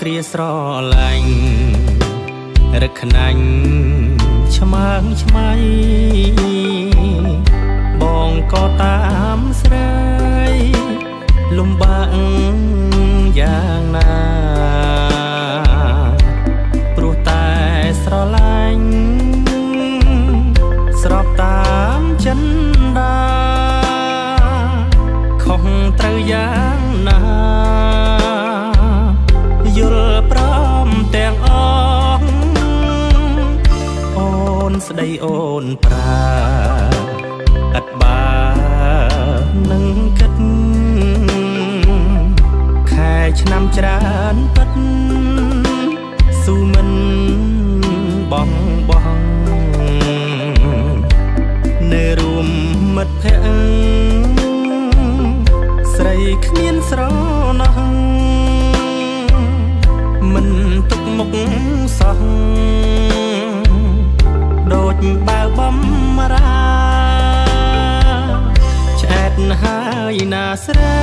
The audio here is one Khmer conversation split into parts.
គ្រាស្រឡាញ់រឹកខ្នាញ់ឆ្មើងឆ្មៃបងក៏តាមស្រីលំបាកយ៉ាងណា ស្ដីអូនប្រាឥតបានឹងគិតខែឆ្នាំច្រើនពិតស៊ូមិនបងបងនៅរួមមិត្តភក្តិស្រីគ្មានស្រ ណាស្រី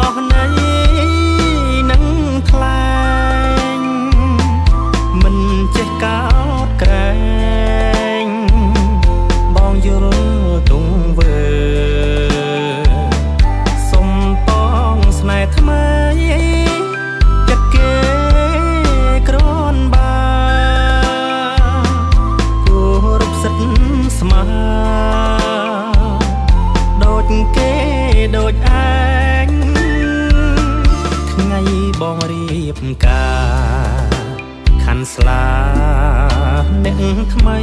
អស់ណៃនឹងថ្លែងមិនចេះកោ ការខាន់ស្លាអ្នកថ្មី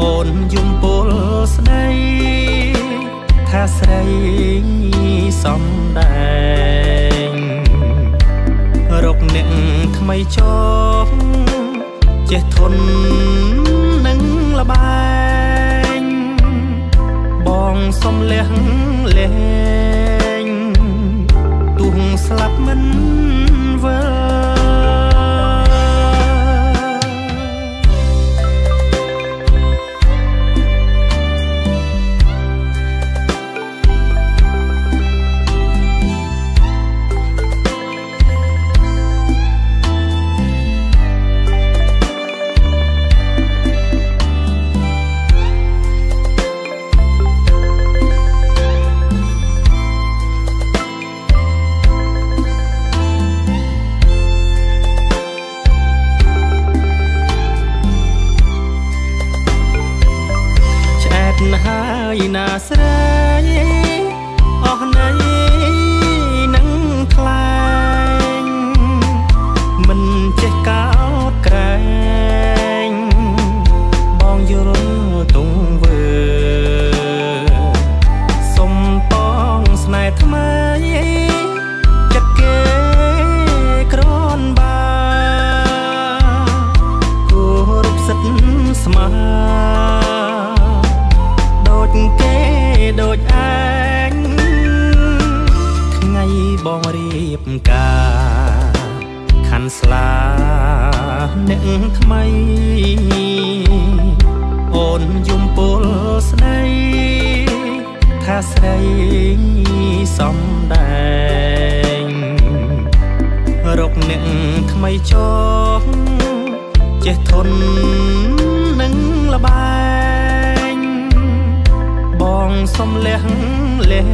អូនយំពលស្ដីថាស្រីសំដែងរកអ្នកថ្មីចោចេះធន់នឹងលបែងបងសុំលះលែង ណាស្រី បងរៀបការខាន់ស្លាអ្នកថ្មី អូនយំពលស្ដីថាស្រីសំដែងរកអ្នកថ្មីចោចេះធន់នឹងលបែងបងសុំលះលែងទុំស្លាប់មិនវិល